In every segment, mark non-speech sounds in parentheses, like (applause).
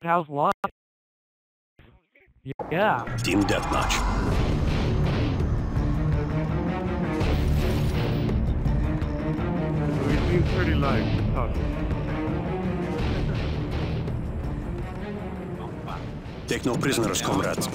How's life? Yeah. Team Deathmatch. We seem pretty like. Take no prisoners, comrades.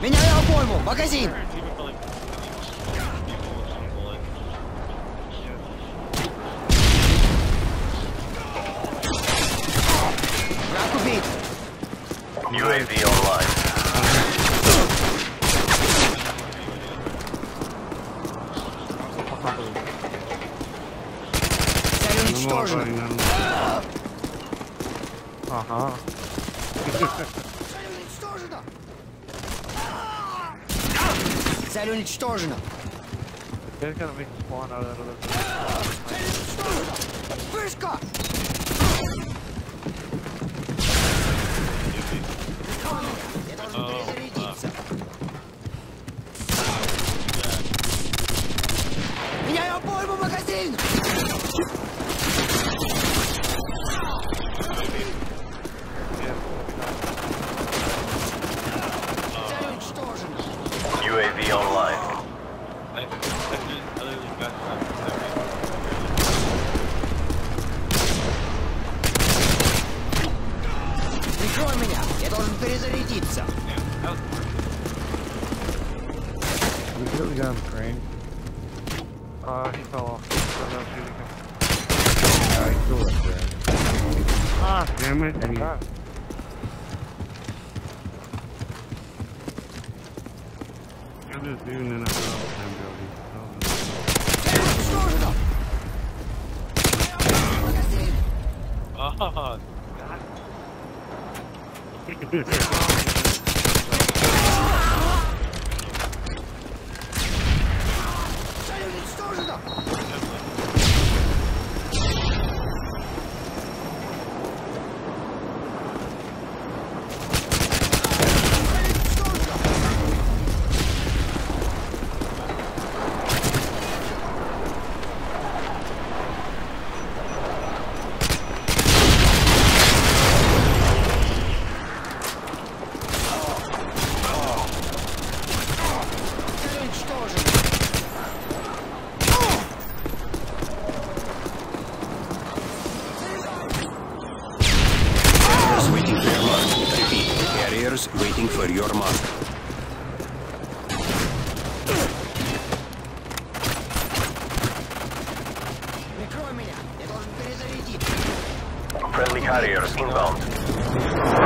Меняю обойму! Магазин! Враг убит! UAV online. Цель Ну, уничтожена! Ага. Цель уничтожена! Цель уничтожена. Вспышка! Я должен перезарядиться. Меняю обойму магазин! UAV online. Прикрой меня! Я должен перезарядиться! We really got him crane. Uh, he fell off. So no shooting him. Uh, he's still up there. Ah, damn it. I'm just doing an time building. Oh, God. (laughs) your mark. Friendly carriers inbound.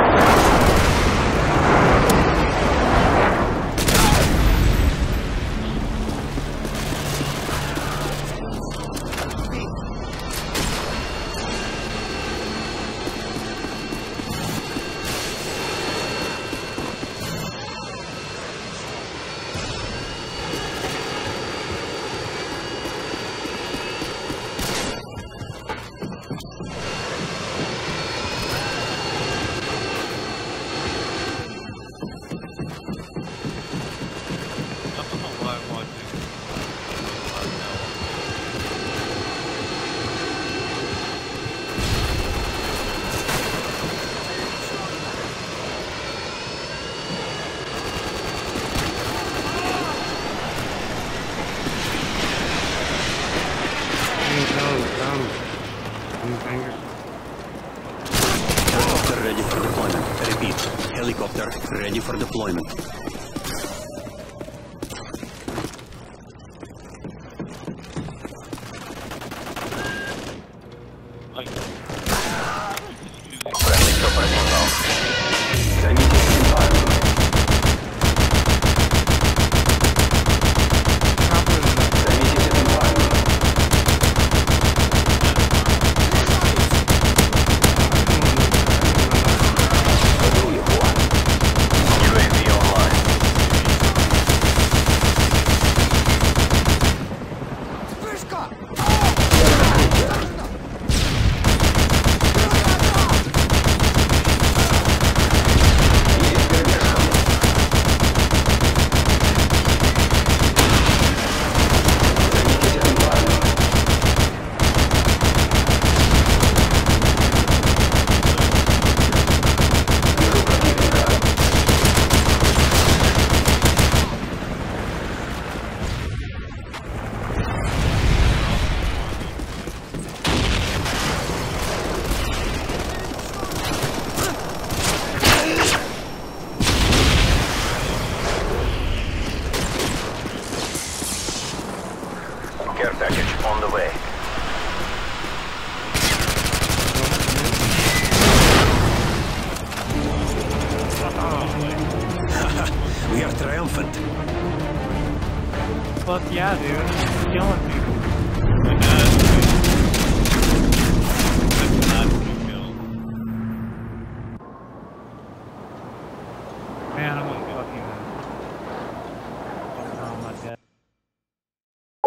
finger. Helicopter ready for deployment. Repeat. Helicopter ready for deployment. Fuck yeah, dude. It's killing people.